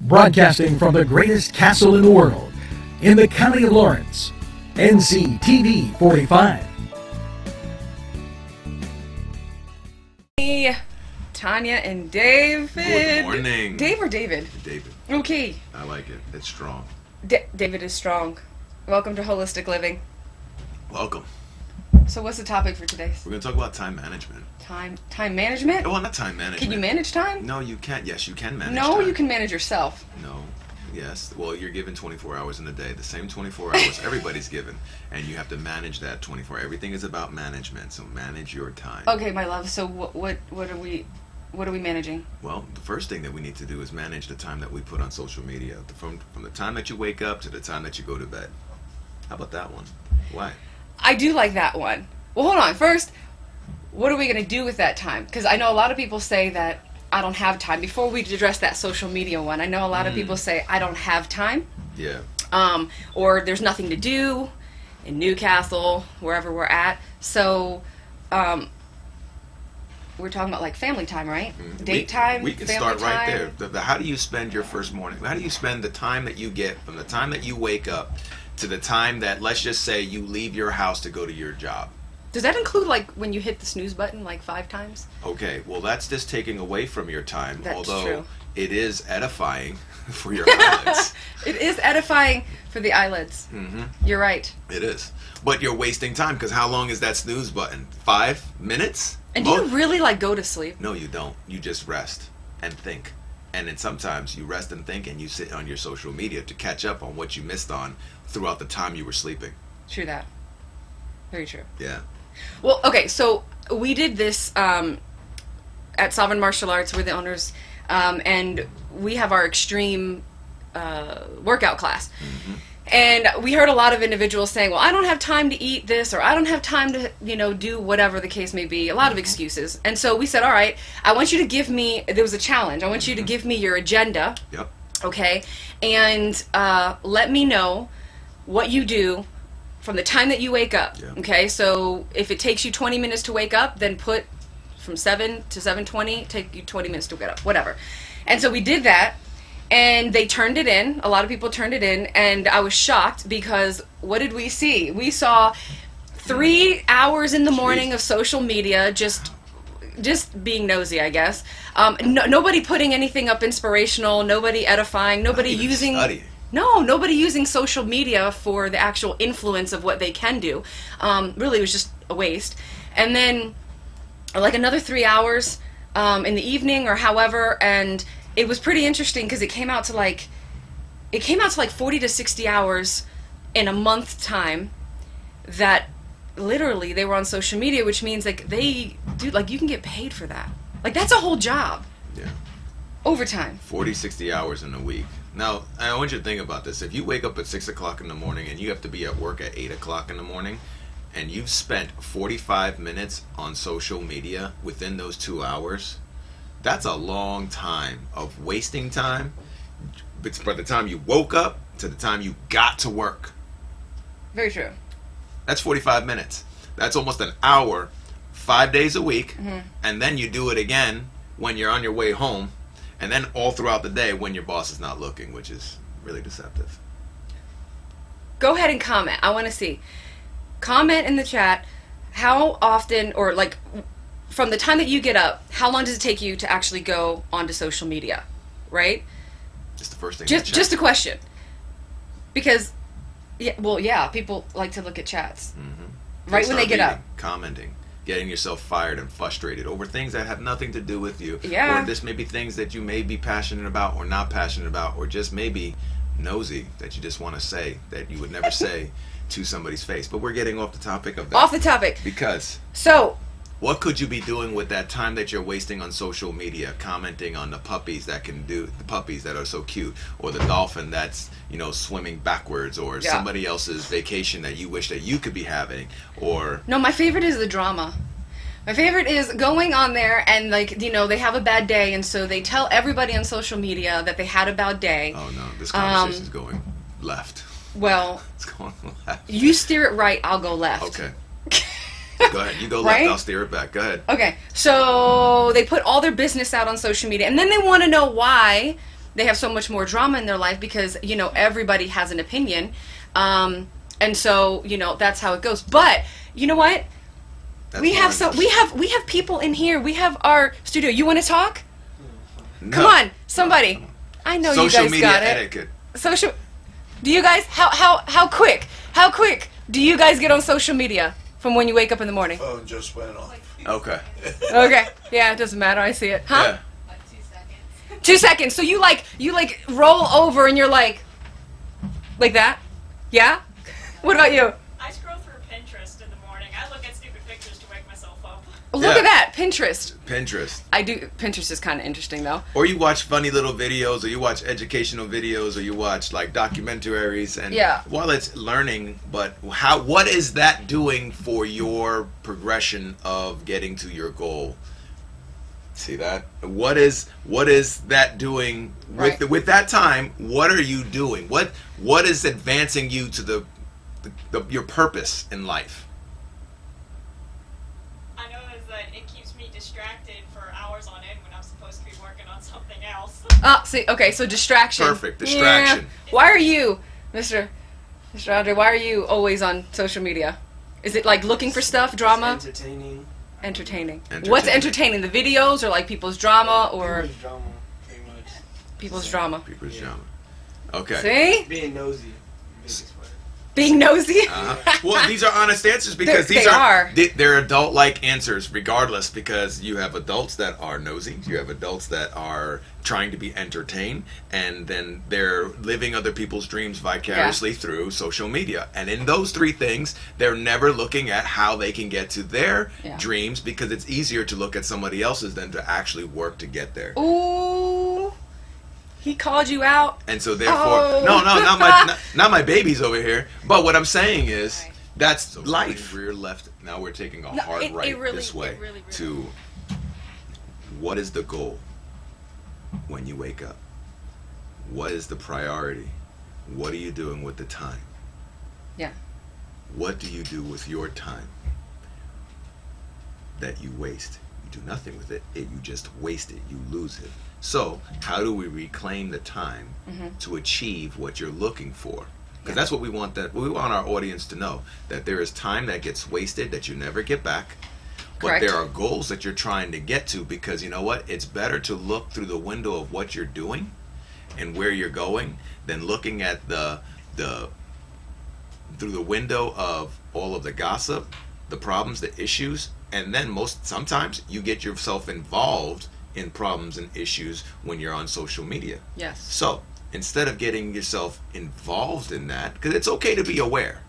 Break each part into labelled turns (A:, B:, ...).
A: Broadcasting from the greatest castle in the world, in the county of Lawrence, NCTV 45.
B: Hey, Tonya and David.
C: Good morning.
B: Dave or David?
C: David.
B: Okay.
C: I like it. It's strong.
B: D- David is strong. Welcome to Wholistic Living.
C: Welcome.
B: So, what's the topic for today?
C: We're going to talk about time management.
B: Time time management.
C: Well, not time management.
B: Can you manage time?
C: No, you can't. Yes, you can manage
B: No,
C: time.
B: you can manage yourself.
C: No. Yes. Well, you're given 24 hours in a day. The same 24 hours everybody's given. And you have to manage that 24. Everything is about management. So manage your time.
B: Okay, my love. So, what what what are we what are we managing?
C: Well, the first thing that we need to do is manage the time that we put on social media. From, from the time that you wake up to the time that you go to bed. How about that one? Why?
B: I do like that one. Well, hold on. First, what are we going to do with that time? Because I know a lot of people say that I don't have time. Before we address that social media one, I know a lot of people say I don't have time,
C: Yeah.
B: um, or there's nothing to do in New Castle, wherever we're at. So, um, we're talking about like family time, right?
C: We-
B: Date time.
C: We can start right
B: time.
C: there. The, the, how do you spend your first morning? How do you spend the time that you get from the time that you wake up to the time that, let's just say, you leave your house to go to your job?
B: Does that include like when you hit the snooze button like five times?
C: Okay, well, that's just taking away from your time,
B: That's
C: although
B: true.
C: it is edifying for your eyelids.
B: It is edifying for the eyelids.
C: hmm
B: You're right.
C: It is. But you're wasting time because how long is that snooze button? Five minutes?
B: And do you really like go to sleep?
C: No, you don't. You just rest and think. And then sometimes you rest and think and you sit on your social media to catch up on what you missed on throughout the time you were sleeping.
B: True that. Very true.
C: Yeah.
B: Well, okay, so we did this um, at Sovereign Martial Arts. We're the owners, um, and we have our extreme uh, workout class. And we heard a lot of individuals saying, "Well, I don't have time to eat this, or I don't have time to, you know, do whatever the case may be." A lot of excuses. And so we said, "All right, I want you to give me." There was a challenge. I want you to give me your agenda
C: Yep.
B: okay and uh, let me know what you do from the time that you wake up
C: Yeah.
B: okay so if it takes you 20 minutes to wake up then put from 7 to 7.20 take you 20 minutes to get up whatever and so we did that and they turned it in a lot of people turned it in and i was shocked because what did we see we saw three hours in the morning of social media just just being nosy, I guess. Um, no, nobody putting anything up inspirational, nobody edifying, nobody using.
C: studying.
B: No, nobody using social media for the actual influence of what they can do. Um, really, it was just a waste. And then, like another three hours um, in the evening or however, and it was pretty interesting because it came out to like, it came out to like forty to sixty hours in a month time that literally they were on social media, which means like they do like you can get paid for that. Like that's a whole job.
C: Yeah.
B: Overtime.
C: 40, 60 hours in a week. Now, I want you to think about this. If you wake up at 6 o'clock in the morning and you have to be at work at 8 o'clock in the morning, and you've spent 45 minutes on social media within those two hours, that's a long time of wasting time. It's by the time you woke up to the time you got to work.
B: Very true.
C: That's 45 minutes. That's almost an hour, five days a week,
B: Mm-hmm.
C: and then you do it again when you're on your way home, and then all throughout the day when your boss is not looking, which is really deceptive.
B: Go ahead and comment. I want to see. Comment in the chat how often or like from the time that you get up, how long does it take you to actually go onto social media? Right?
C: It's the first thing.
B: Just just a question. Because yeah, well, yeah, people like to look at chats.
C: Mm-hmm.
B: Right when they get up.
C: commenting, getting yourself fired and frustrated over things that have nothing to do with you.
B: Yeah.
C: Or this may be things that you may be passionate about or not passionate about, or just maybe nosy that you just want to say that you would never say to somebody's face. But we're getting off the topic of that.
B: Off the topic.
C: because
B: So,
C: what could you be doing with that time that you're wasting on social media, commenting on the puppies that can do the puppies that are so cute, or the dolphin that's you know swimming backwards, or
B: Yeah.
C: somebody else's vacation that you wish that you could be having, or
B: No, my favorite is the drama. My favorite is going on there and like you know they have a bad day and so they tell everybody on social media that they had a bad day.
C: oh no, this
B: Um,
C: conversation is going left.
B: Well,
C: It's going left.
B: you steer it right, I'll go left.
C: Okay. Go ahead. You go left.
B: Right?
C: I'll steer it back. Go ahead.
B: Okay, so they put all their business out on social media, and then they want to know why they have so much more drama in their life because you know everybody has an opinion um, and so you know that's how it goes but you know what
C: That's
B: we have so we have we have people in here we have our studio you want to talk
C: No.
B: come on somebody i know
C: Social
B: you guys got it
C: etiquette.
B: social do you guys how how how quick how quick do you guys get on social media from when you wake up in the morning
D: phone just went off.
C: Okay.
B: okay yeah it doesn't matter i see it huh
C: Yeah.
E: Two seconds.
B: two seconds so you like you like roll over and you're like like that yeah what about you
F: I scroll through Pinterest in the morning. I look at stupid pictures to wake myself up.
B: look
C: Yeah.
B: at that pinterest
C: Pinterest.
B: i do pinterest is kind of interesting though
C: Or you watch funny little videos, or you watch educational videos, or you watch like documentaries, and
B: Yeah.
C: while it's learning, but how what is that doing for your progression of getting to your goal? See that? What is what is that doing with
B: Right.
C: with that time? What are you doing? What what is advancing you to the, the, the your purpose in life?
F: I know is that it keeps me distracted for hours on end when I'm supposed to be working on something else.
B: oh see okay so distraction
C: Perfect, distraction.
B: Yeah. why are you mr mr andre why are you always on social media is it like looking for stuff drama
G: It's entertaining.
B: entertaining.
C: Entertaining.
B: what's entertaining the videos or like people's drama or
G: People's drama, pretty much.
B: people's drama
C: People's
G: Yeah.
C: drama. Okay.
B: see
G: Being nosy. Biggest part.
B: Being nosy
C: Uh-huh. Well, these are honest answers because these are,
B: are.
C: They, they're adult-like answers, regardless. Because you have adults that are nosy, you have adults that are trying to be entertained, and then they're living other people's dreams vicariously through social media. And in those three things, they're never looking at how they can get to their
B: Yeah.
C: dreams because it's easier to look at somebody else's than to actually work to get there.
B: Ooh, he called you out.
C: And so therefore,
B: Oh.
C: no, no, not my, not, not my babies over here. But what I'm saying is,
E: Right.
C: that's life. Rear left. Now we're taking a
B: No,
C: hard
B: it- it
C: right
B: really-
C: this way
B: it really, really-
C: to what is the goal when you wake up? What is the priority? What are you doing with the time?
B: Yeah.
C: What do you do with your time that you waste? You do nothing with it. it you just waste it. You lose it. So, how do we reclaim the time
B: Mhm.
C: to achieve what you're looking for? Because
B: Yeah.
C: that's what we want. That we want our audience to know that there is time that gets wasted that you never get back. But
B: Correct.
C: there are goals that you're trying to get to because you know what? It's better to look through the window of what you're doing and where you're going than looking at the the through the window of all of the gossip, the problems, the issues, and then most sometimes you get yourself involved in problems and issues when you're on social media.
B: Yes.
C: So instead of getting yourself involved in that, because it's okay to be aware,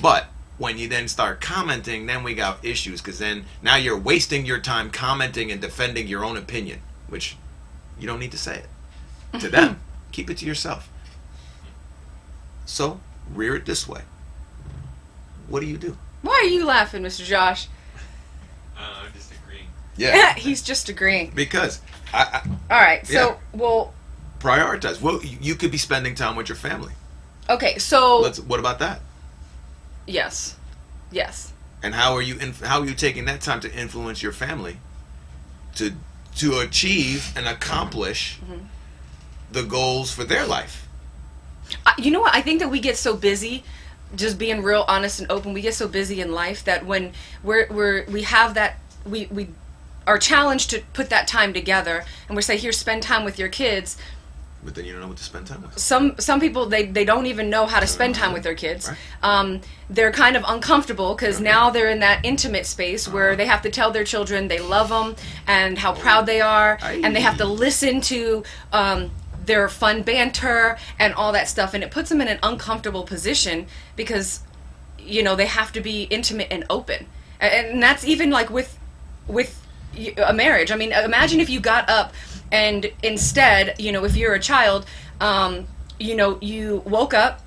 C: but when you then start commenting, then we got issues because then now you're wasting your time commenting and defending your own opinion, which you don't need to say it to them. Keep it to yourself. So rear it this way. What do you do?
B: Why are you laughing, Mr. Josh?
H: Uh, I'm just agreeing.
C: Yeah,
B: He's just agreeing.
C: because I,
B: All right. So,
C: Yeah.
B: well,
C: I prioritize. Well, you you could be spending time with your family.
B: okay. So,
C: Let's. What about that?
B: yes, yes.
C: and how are you inf- how are you taking that time to influence your family to to achieve and accomplish
B: Mm-hmm.
C: the goals for their life
B: I, you know what? I think that we get so busy, just being real honest and open. We get so busy in life that when we're we're we have that we we are challenged to put that time together, and we say, "Here, spend time with your kids."
C: but then you don't know what to spend time with
B: some some people they, they don't even know how to spend time with their kids
C: Right.
B: um, they're kind of uncomfortable because
C: Okay.
B: now they're in that intimate space where
C: Uh-huh.
B: they have to tell their children they love them and how proud they are and they have to listen to um, their fun banter and all that stuff and it puts them in an uncomfortable position because you know they have to be intimate and open and, and that's even like with with a marriage. I mean imagine if you got up and instead you know if you're a child um, you know you woke up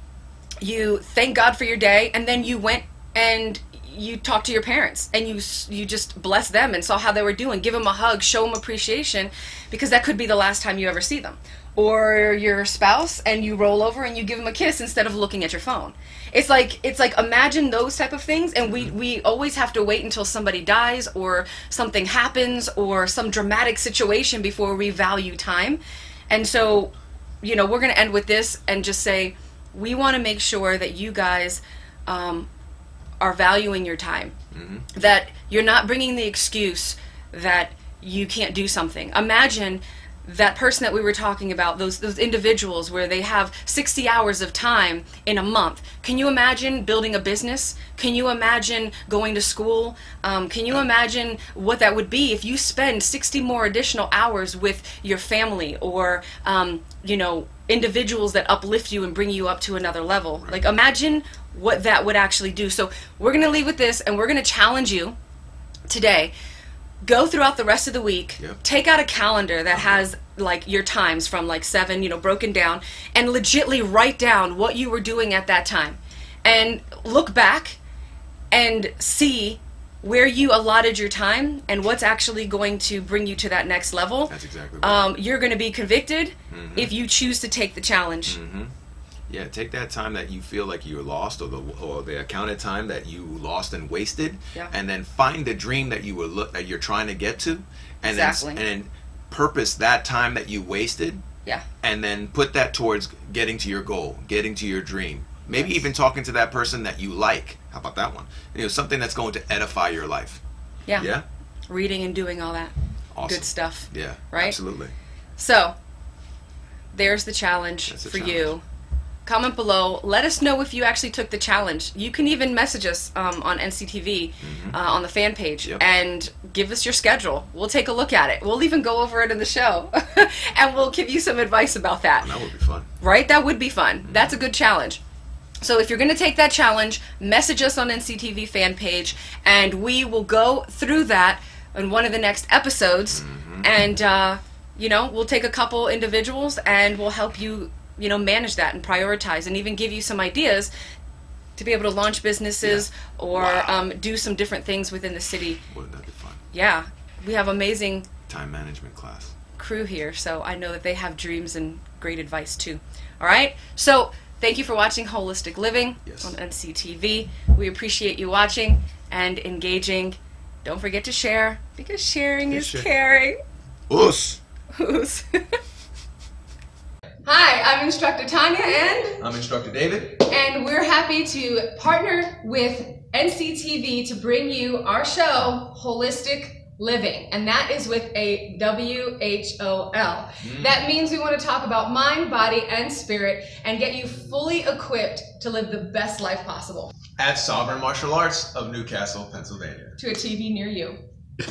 B: you thank god for your day and then you went and you talk to your parents and you you just bless them and saw how they were doing. Give them a hug show them appreciation because that could be the last time you ever see them. Or your spouse and you roll over and you give them a kiss instead of looking at your phone. It's like it's like imagine those type of things and we we always have to wait until somebody dies or something happens or some dramatic situation before we value time. And so, you know, we're going to end with this and just say we want to make sure that you guys um, are valuing your time, that you're not bringing the excuse that you can't do something. Imagine that person that we were talking about, those those individuals where they have 60 hours of time in a month. Can you imagine building a business? Can you imagine going to school? Um, can you imagine what that would be if you spend 60 more additional hours with your family or um, you know individuals that uplift you and bring you up to another level? Like imagine what that would actually do. So we're gonna leave with this, and we're gonna challenge you today go throughout the rest of the week
C: Yep.
B: take out a calendar that uh-huh. has like your times from like seven you know broken down and legitly write down what you were doing at that time and look back and see where you allotted your time and what's actually going to bring you to that next level
C: That's exactly right.
B: um, you're going to be convicted if you choose to take the challenge Mm-hmm.
C: Yeah, take that time that you feel like you're lost, or the or the accounted time that you lost and wasted,
B: Yeah.
C: and then find the dream that you were look that you're trying to get to, and
B: Exactly.
C: then and then purpose that time that you wasted,
B: yeah
C: and then put that towards getting to your goal, getting to your dream. Maybe
B: Yes.
C: even talking to that person that you like. How about that one? You know, something that's going to edify your life.
B: yeah
C: Yeah.
B: reading and doing all that
C: Awesome.
B: good stuff
C: Yeah.
B: Right?
C: Absolutely.
B: So, there's the challenge for
C: challenge.
B: you. Comment below. Let us know if you actually took the challenge. You can even message us um, on NCTV uh, on the fan page
C: Mm-hmm. Yep.
B: and give us your schedule. We'll take a look at it. We'll even go over it in the show and we'll give you some advice about that.
C: That would be fun.
B: Right? That would be fun. That's a good challenge. So if you're going to take that challenge, message us on NCTV fan page, and we will go through that in one of the next episodes. And uh, you know, we'll take a couple individuals and we'll help you, you know, manage that and prioritize, and even give you some ideas to be able to launch businesses or
C: Wow.
B: um, do some different things within the city.
C: Wouldn't that be fun?
B: Yeah, we have amazing
C: Time management class.
B: crew here, so I know that they have dreams and great advice too. All right, so thank you for watching Wholistic Living
C: Yes.
B: on NCTV. We appreciate you watching and engaging. Don't forget to share because sharing is
C: share.
B: caring.
C: Us.
B: Who's? Hi, I'm Instructor Tonya, and
C: I'm Instructor David.
B: and we're happy to partner with NCTV to bring you our show, Wholistic Living, and that is with a W H O L. Hmm. That means we want to talk about mind, body, and spirit and get you fully equipped to live the best life possible
C: At Sovereign Martial Arts of New Castle, Pennsylvania.
B: to a TV near you.